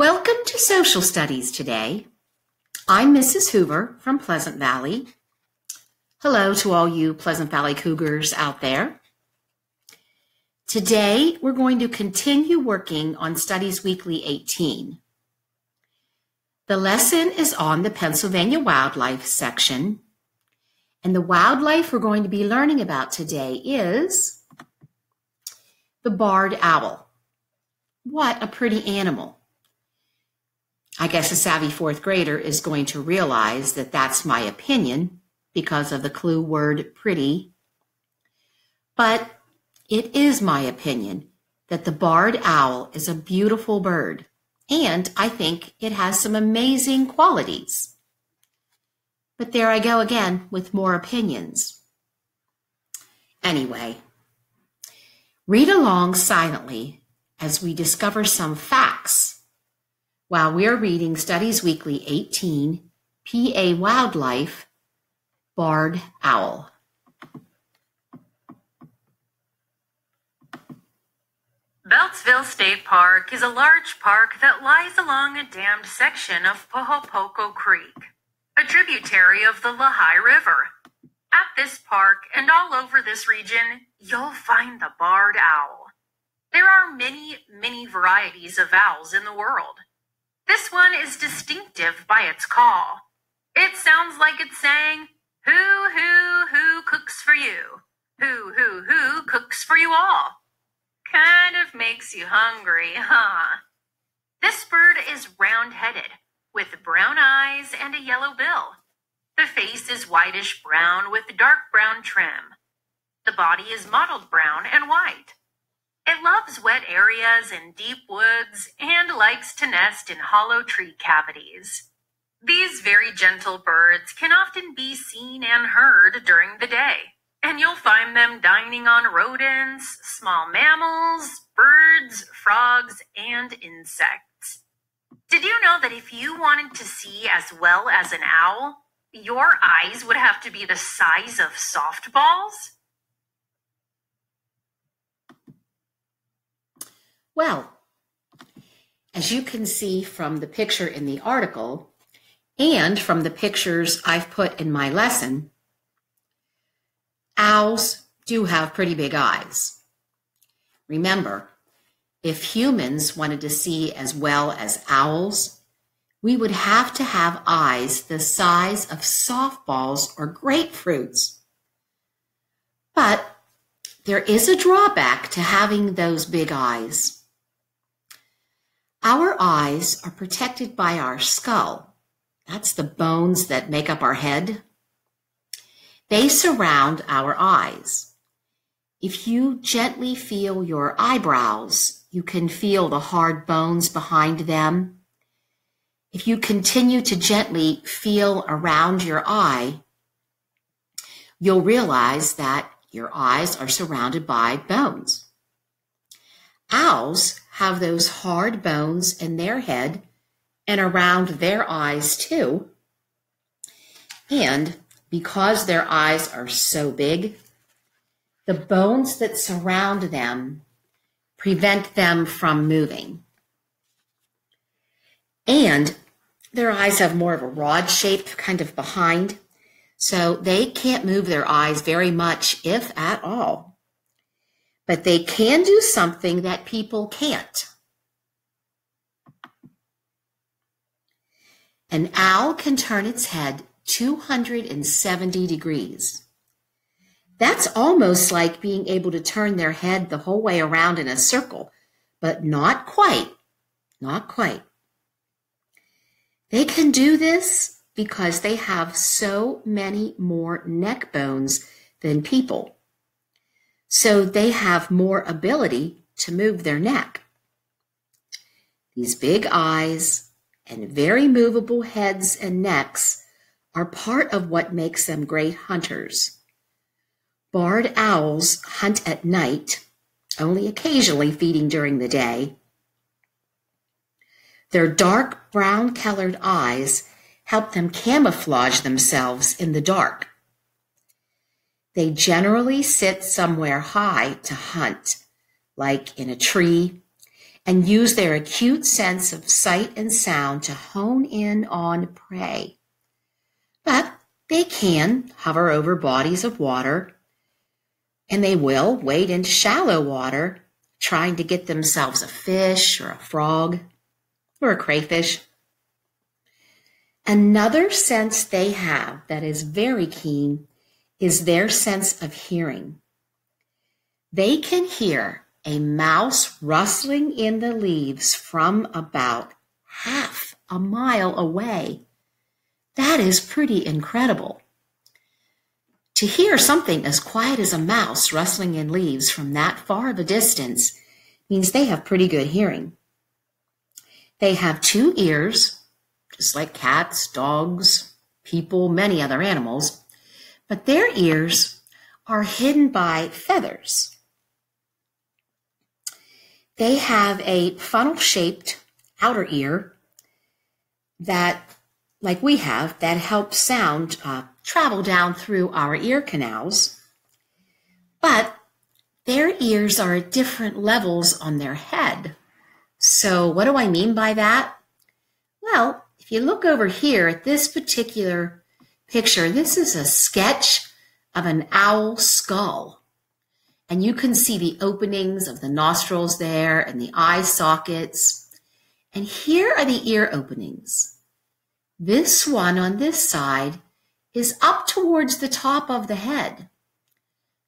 Welcome to Social Studies today. I'm Mrs. Hoover from Pleasant Valley. Hello to all you Pleasant Valley Cougars out there. Today, we're going to continue working on Studies Weekly 18. The lesson is on the Pennsylvania wildlife section, and the wildlife we're going to be learning about today is the barred owl. What a pretty animal. I guess a savvy fourth grader is going to realize that that's my opinion because of the clue word pretty. But it is my opinion that the barred owl is a beautiful bird, and I think it has some amazing qualities. But there I go again with more opinions. Anyway, read along silently as we discover some facts while we're reading Studies Weekly 18, PA Wildlife, Barred Owl. Beltzville State Park is a large park that lies along a dammed section of Pohopoco Creek, a tributary of the Lehigh River. At this park and all over this region, you'll find the barred owl. There are many, many varieties of owls in the world. This one is distinctive by its call. It sounds like it's saying, Who, who, who cooks for you? Who, who, who cooks for you all? Kind of makes you hungry, huh? This bird is round headed, with brown eyes and a yellow bill. The face is whitish brown with dark brown trim. The body is mottled brown and white. Loves wet areas and deep woods and likes to nest in hollow tree cavities. These very gentle birds can often be seen and heard during the day, and you'll find them dining on rodents, small mammals, birds, frogs, and insects. Did you know that if you wanted to see as well as an owl, your eyes would have to be the size of softballs? Well, as you can see from the picture in the article and from the pictures I've put in my lesson, owls do have pretty big eyes. Remember, if humans wanted to see as well as owls, we would have to have eyes the size of softballs or grapefruits. But there is a drawback to having those big eyes. Our eyes are protected by our skull. That's the bones that make up our head. They surround our eyes. If you gently feel your eyebrows, you can feel the hard bones behind them. If you continue to gently feel around your eye, you'll realize that your eyes are surrounded by bones. Owls have those hard bones in their head and around their eyes too. And because their eyes are so big, the bones that surround them prevent them from moving. And their eyes have more of a rod shape kind of behind, so they can't move their eyes very much, if at all but they can do something that people can't. An owl can turn its head 270 degrees. That's almost like being able to turn their head the whole way around in a circle, but not quite. Not quite. They can do this because they have so many more neck bones than people so they have more ability to move their neck. These big eyes and very movable heads and necks are part of what makes them great hunters. Barred owls hunt at night, only occasionally feeding during the day. Their dark brown colored eyes help them camouflage themselves in the dark. They generally sit somewhere high to hunt, like in a tree, and use their acute sense of sight and sound to hone in on prey. But they can hover over bodies of water, and they will wade into shallow water trying to get themselves a fish or a frog or a crayfish. Another sense they have that is very keen is their sense of hearing. They can hear a mouse rustling in the leaves from about half a mile away. That is pretty incredible. To hear something as quiet as a mouse rustling in leaves from that far of a distance means they have pretty good hearing. They have two ears, just like cats, dogs, people, many other animals, but their ears are hidden by feathers. They have a funnel shaped outer ear that, like we have, that helps sound uh, travel down through our ear canals. But their ears are at different levels on their head. So, what do I mean by that? Well, if you look over here at this particular picture, this is a sketch of an owl skull. And you can see the openings of the nostrils there and the eye sockets. And here are the ear openings. This one on this side is up towards the top of the head.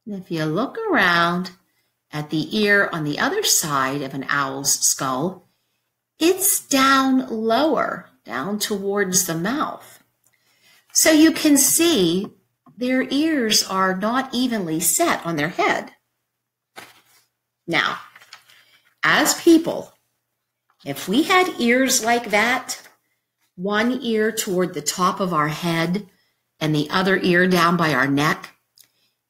And if you look around at the ear on the other side of an owl's skull, it's down lower, down towards the mouth. So you can see their ears are not evenly set on their head. Now, as people, if we had ears like that, one ear toward the top of our head and the other ear down by our neck,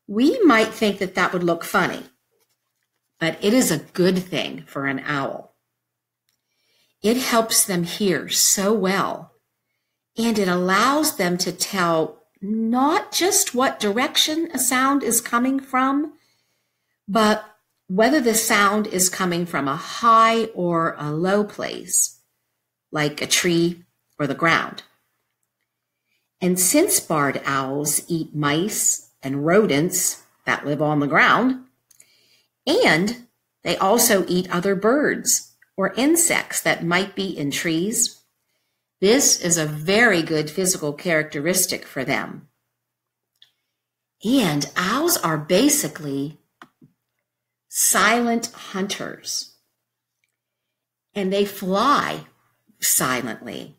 we might think that that would look funny. But it is a good thing for an owl. It helps them hear so well, and it allows them to tell not just what direction a sound is coming from, but whether the sound is coming from a high or a low place, like a tree or the ground. And since barred owls eat mice and rodents that live on the ground, and they also eat other birds or insects that might be in trees, this is a very good physical characteristic for them. And owls are basically silent hunters. And they fly silently.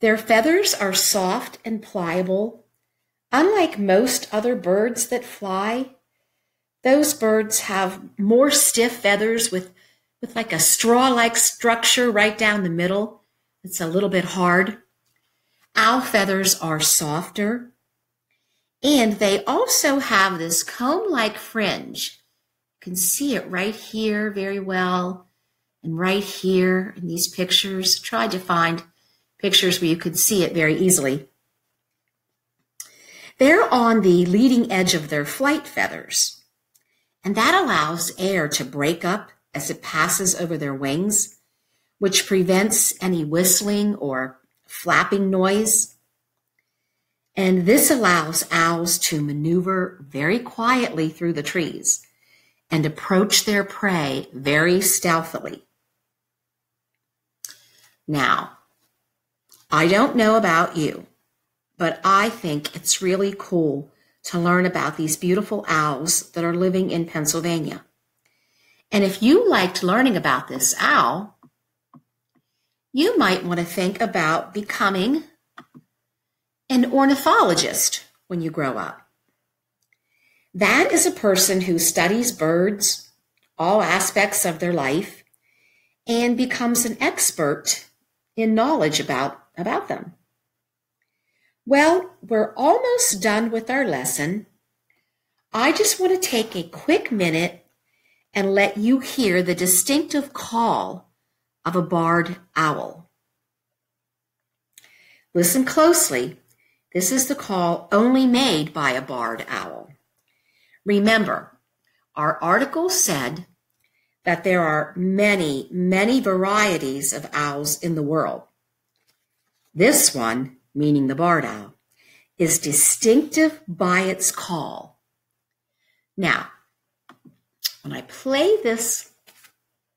Their feathers are soft and pliable. Unlike most other birds that fly, those birds have more stiff feathers with, with like a straw like structure right down the middle. It's a little bit hard. Owl feathers are softer. And they also have this comb like fringe You can see it right here very well and right here in these pictures. Tried to find pictures where you could see it very easily. They're on the leading edge of their flight feathers, and that allows air to break up as it passes over their wings, which prevents any whistling or flapping noise. And this allows owls to maneuver very quietly through the trees and approach their prey very stealthily. Now, I don't know about you, but I think it's really cool to learn about these beautiful owls that are living in Pennsylvania. And if you liked learning about this owl, you might want to think about becoming an ornithologist when you grow up. That is a person who studies birds, all aspects of their life, and becomes an expert in knowledge about, about them. Well, we're almost done with our lesson. I just want to take a quick minute and let you hear the distinctive call of a barred owl. Listen closely. This is the call only made by a barred owl. Remember, our article said that there are many, many varieties of owls in the world. This one, meaning the barred owl, is distinctive by its call. Now, when I play this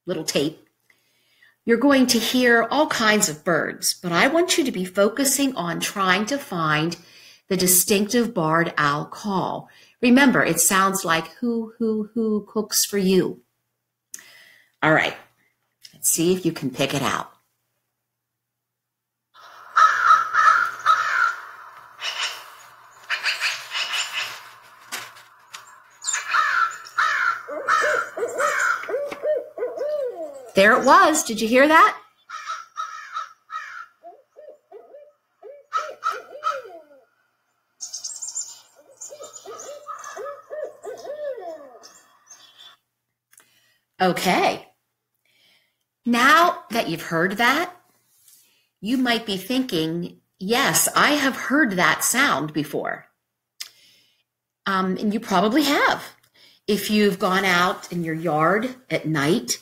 little tape, you're going to hear all kinds of birds, but I want you to be focusing on trying to find the distinctive barred owl call. Remember, it sounds like who, who, who cooks for you. All right, let's see if you can pick it out. There it was. Did you hear that? Okay. Now that you've heard that, you might be thinking, yes, I have heard that sound before. Um, and you probably have. If you've gone out in your yard at night,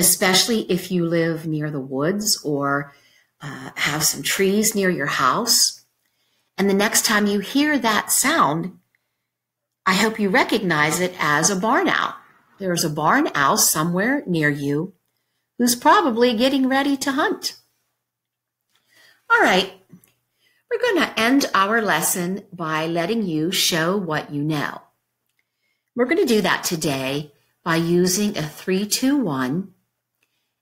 especially if you live near the woods or uh, have some trees near your house. And the next time you hear that sound, I hope you recognize it as a barn owl. There's a barn owl somewhere near you who's probably getting ready to hunt. All right, we're going to end our lesson by letting you show what you know. We're going to do that today by using a 321,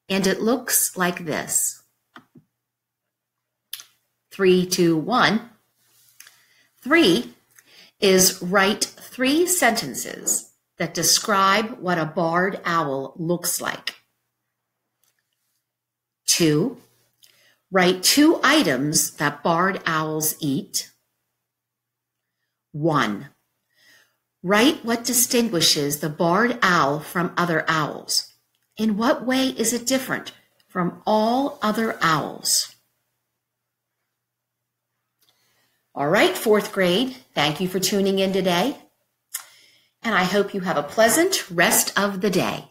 and it looks like this. 321. 3 is write three sentences that describe what a barred owl looks like. Two, write two items that barred owls eat. One, write what distinguishes the barred owl from other owls. In what way is it different from all other owls? All right, fourth grade, thank you for tuning in today. And I hope you have a pleasant rest of the day.